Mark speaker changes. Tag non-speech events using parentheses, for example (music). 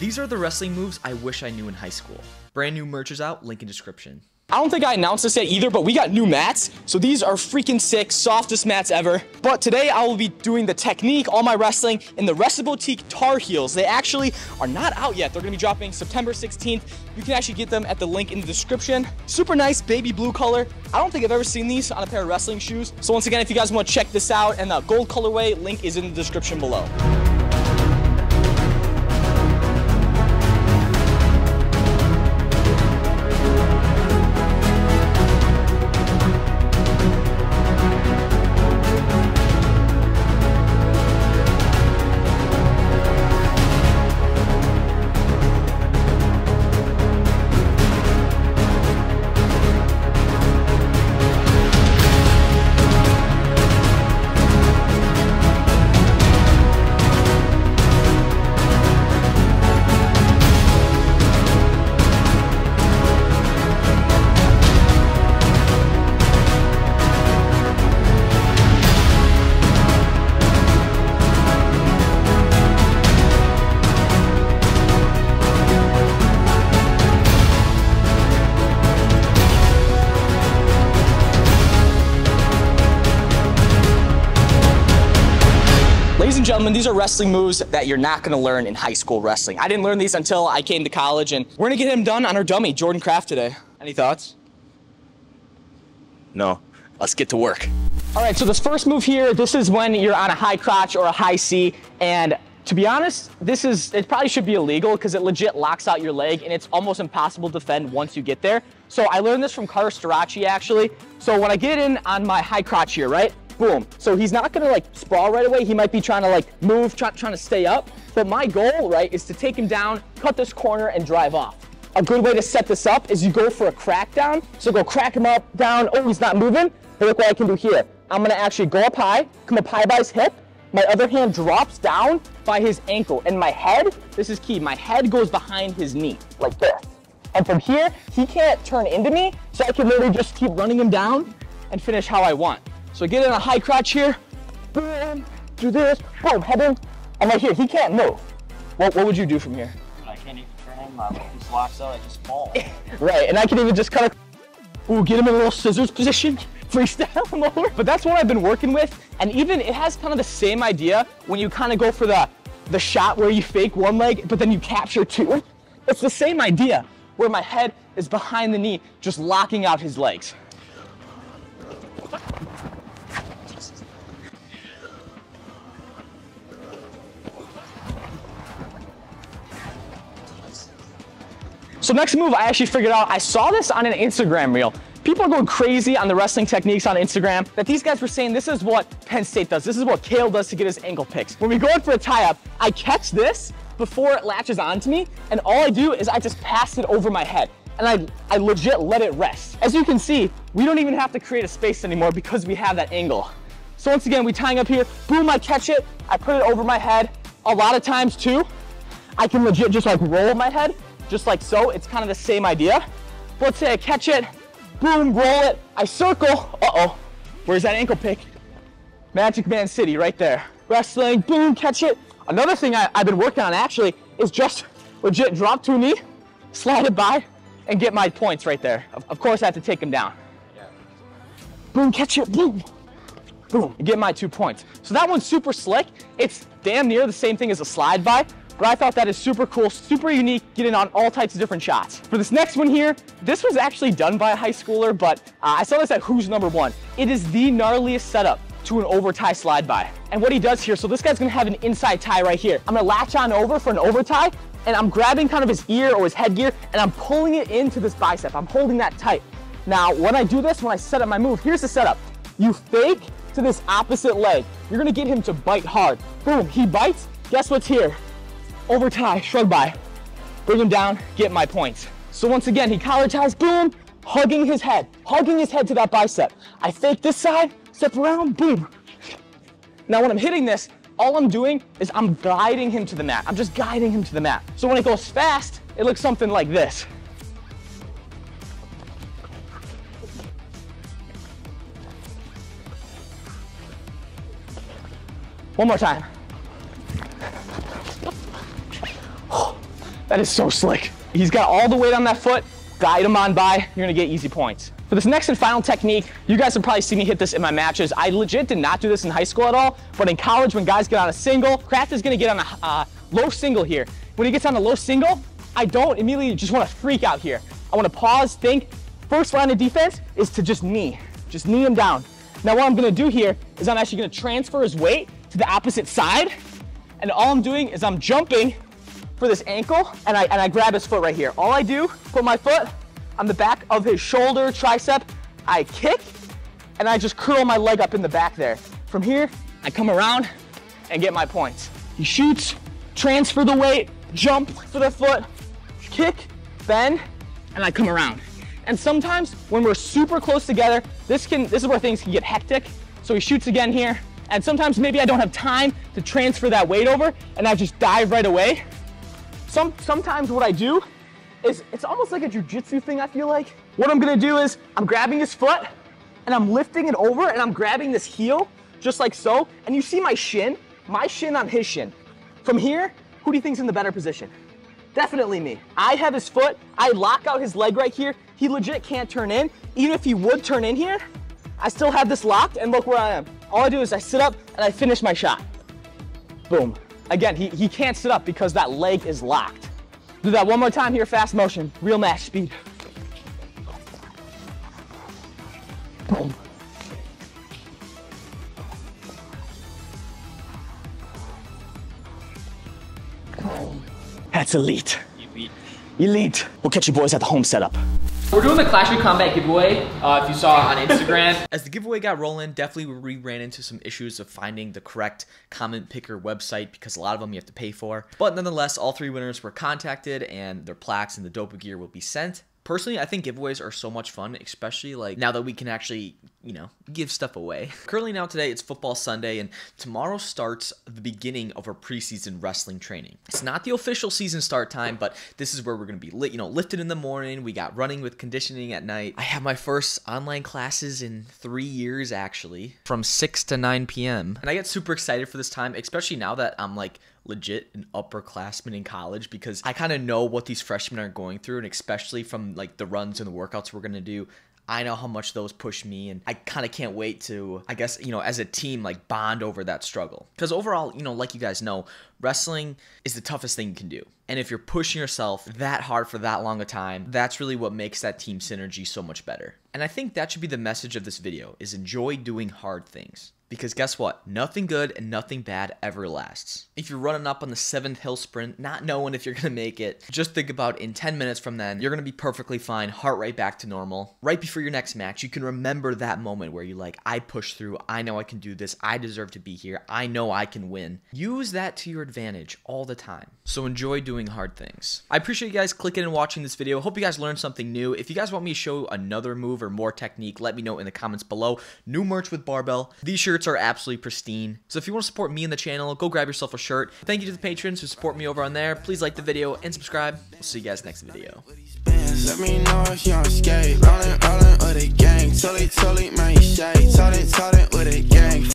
Speaker 1: These are the wrestling moves I wish I knew in high school. Brand new merch is out, link in description.
Speaker 2: I don't think I announced this yet either, but we got new mats. So these are freaking sick, softest mats ever. But today I will be doing the technique, all my wrestling, in the Wrestle Boutique Tar Heels. They actually are not out yet. They're gonna be dropping September 16th. You can actually get them at the link in the description. Super nice baby blue color. I don't think I've ever seen these on a pair of wrestling shoes. So once again, if you guys wanna check this out, and the gold colorway, link is in the description below. Ladies and gentlemen, these are wrestling moves that you're not gonna learn in high school wrestling. I didn't learn these until I came to college, and we're gonna get him done on our dummy, Jordan Kraft, today. Any thoughts? No. Let's get to work. All right, so this first move here, this is when you're on a high crotch or a high C, and to be honest, this is, it probably should be illegal because it legit locks out your leg and it's almost impossible to defend once you get there. So I learned this from Carter Starocci actually. So when I get in on my high crotch here, right? Boom. So he's not gonna like sprawl right away. He might be trying to like move, try, trying to stay up. But my goal, right, is to take him down, cut this corner, and drive off. A good way to set this up is you go for a crack down. So go crack him up, down. Oh, he's not moving. But look what I can do here. I'm gonna actually go up high, come up high by his hip. My other hand drops down by his ankle. And my head, this is key, my head goes behind his knee, like this. And from here, he can't turn into me, so I can literally just keep running him down and finish how I want. So get in a high crotch here, boom, do this, boom, head in. I'm right here, he can't move. What, what would you do from here?
Speaker 3: I can't even turn him. My he's locked out. I just fall. (laughs)
Speaker 2: Right, and I can even just kind of, ooh, get him in a little scissors position, (laughs) freestyle him over. But that's what I've been working with, and even it has kind of the same idea when you kind of go for the, the shot where you fake one leg, but then you capture two. It's the same idea, where my head is behind the knee, just locking out his legs. So next move, I actually figured out, I saw this on an Instagram reel. People are going crazy on the wrestling techniques on Instagram that these guys were saying this is what Penn State does. This is what Cael does to get his ankle picks. When we go in for a tie-up, I catch this before it latches onto me, and all I do is I just pass it over my head. And I, I legit let it rest. As you can see, we don't even have to create a space anymore because we have that angle. So once again, we tying up here, boom, I catch it, I put it over my head. A lot of times too, I can legit just like roll my head just like so. It's kind of the same idea. Let's say I catch it, boom, roll it, I circle, uh-oh, where's that ankle pick? Magic Man City right there. Wrestling, boom, catch it. Another thing I, have been working on actually is just legit drop to knee, slide it by, and get my points right there. Of, of course, I have to take him down. Yeah. Boom, catch it, boom, boom, and get my two points. So that one's super slick. It's damn near the same thing as a slide by, but I thought that is super cool, super unique, getting on all types of different shots. For this next one here, this was actually done by a high schooler, but uh, I saw this at Who's Number One. It is the gnarliest setup to an over tie slide by. And what he does here, so this guy's gonna have an inside tie right here. I'm gonna latch on over for an over tie, and I'm grabbing kind of his ear or his headgear, and I'm pulling it into this bicep. I'm holding that tight. Now, when I do this, when I set up my move, here's the setup. You fake to this opposite leg. You're gonna get him to bite hard. Boom, he bites, guess what's here? Over tie, shrug by, bring him down, get my points. So once again, he collar ties, boom, hugging his head, hugging his head to that bicep. I fake this side, step around, boom. Now when I'm hitting this, all I'm doing is I'm guiding him to the mat. I'm just guiding him to the mat. So when it goes fast, it looks something like this. One more time. That is so slick. He's got all the weight on that foot, guide him on by, you're gonna get easy points. For this next and final technique, you guys have probably seen me hit this in my matches. I legit did not do this in high school at all, but in college, when guys get on a single, Kraft is gonna get on a uh, low single here. When he gets on a low single, I don't immediately just wanna freak out here. I wanna pause, think. First line of defense is to just knee, just knee him down. Now what I'm gonna do here is I'm actually gonna transfer his weight to the opposite side, and all I'm doing is I'm jumping for this ankle, and I, and I grab his foot right here. All I do, put my foot on the back of his shoulder, tricep, I kick, and I just curl my leg up in the back there. From here, I come around and get my points. He shoots, transfer the weight, jump for the foot, kick, bend, and I come around. And sometimes when we're super close together, this can this is where things can get hectic. So he shoots again here, and sometimes maybe I don't have time to transfer that weight over, and I just dive right away. Some sometimes what I do is it's almost like a jujitsu thing, I feel like. What I'm gonna do is I'm grabbing his foot and I'm lifting it over and I'm grabbing this heel just like so. And you see my shin, my shin on his shin. From here, who do you think's in the better position? Definitely me. I have his foot, I lock out his leg right here. He legit can't turn in. Even if he would turn in here, I still have this locked and look where I am. All I do is I sit up and I finish my shot. Boom. Again, he, he can't sit up because that leg is locked. Do that one more time here, fast motion, real match speed. Boom. Boom. That's elite. Elite. We'll catch you boys at the home setup.
Speaker 4: We're doing the Clash of Combat giveaway. Uh, if you saw on Instagram, (laughs)
Speaker 1: As the giveaway got rolling, definitely we ran into some issues of finding the correct comment picker website because a lot of them you have to pay for. But nonetheless, all three winners were contacted and their plaques and the Dopa gear will be sent. Personally, I think giveaways are so much fun, especially like now that we can actually, you know, give stuff away. (laughs) Currently now today it's football Sunday and tomorrow starts the beginning of our preseason wrestling training. It's not the official season start time, but this is where we're to be lit, you know, lifted in the morning. We got running with conditioning at night. I have my first online classes in 3 years actually, from 6 to 9 p.m. And I get super excited for this time, especially now that I'm like legit an upperclassman in college because I kind of know what these freshmen are going through, and especially from like the runs and the workouts we're gonna do. I know how much those push me, and I kind of can't wait to, I guess, you know, as a team, like bond over that struggle. Because overall, you know, like you guys know, wrestling is the toughest thing you can do. And if you're pushing yourself that hard for that long a time, that's really what makes that team synergy so much better. And I think that should be the message of this video is enjoy doing hard things. Because guess what? Nothing good and nothing bad ever lasts. If you're running up on the seventh hill sprint, not knowing if you're gonna make it, just think about in 10 minutes from then, you're gonna be perfectly fine, heart rate back to normal. Right before your next match, you can remember that moment where you like, I pushed through, I know I can do this, I deserve to be here, I know I can win. Use that to your advantage all the time. So enjoy doing hard things. I appreciate you guys clicking and watching this video. Hope you guys learned something new. If you guys want me to show another move or more technique, let me know in the comments below. New merch with Barbell. These shirts are absolutely pristine. So if you want to support me and the channel, go grab yourself a shirt. Thank you to the patrons who support me over on there. Please like the video and subscribe. We'll see you guys next video.
Speaker 5: Let me know if you skate. Rollin', rollin' with a gang. Tully, tully, man, shake. Told it with a gang.